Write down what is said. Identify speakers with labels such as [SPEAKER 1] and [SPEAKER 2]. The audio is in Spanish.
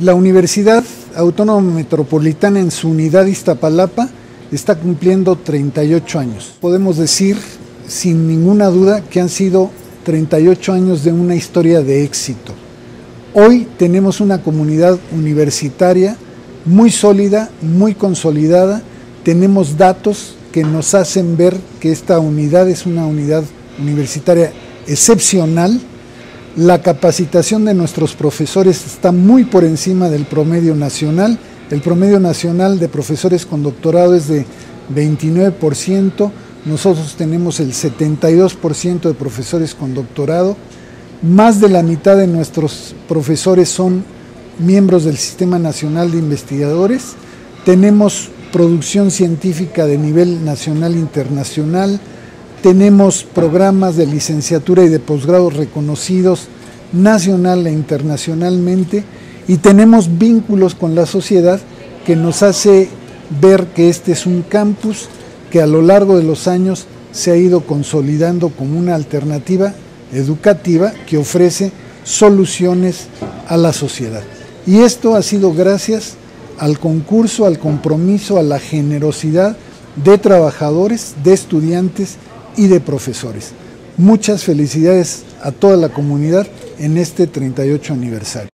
[SPEAKER 1] La Universidad Autónoma Metropolitana en su unidad Iztapalapa está cumpliendo 38 años. Podemos decir sin ninguna duda que han sido 38 años de una historia de éxito. Hoy tenemos una comunidad universitaria muy sólida, muy consolidada, tenemos datos que nos hacen ver que esta unidad es una unidad universitaria excepcional, la capacitación de nuestros profesores está muy por encima del promedio nacional. El promedio nacional de profesores con doctorado es de 29%. Nosotros tenemos el 72% de profesores con doctorado. Más de la mitad de nuestros profesores son miembros del Sistema Nacional de Investigadores. Tenemos producción científica de nivel nacional e internacional tenemos programas de licenciatura y de posgrado reconocidos nacional e internacionalmente y tenemos vínculos con la sociedad que nos hace ver que este es un campus que a lo largo de los años se ha ido consolidando como una alternativa educativa que ofrece soluciones a la sociedad. Y esto ha sido gracias al concurso, al compromiso, a la generosidad de trabajadores, de estudiantes y de profesores. Muchas felicidades a toda la comunidad en este 38 aniversario.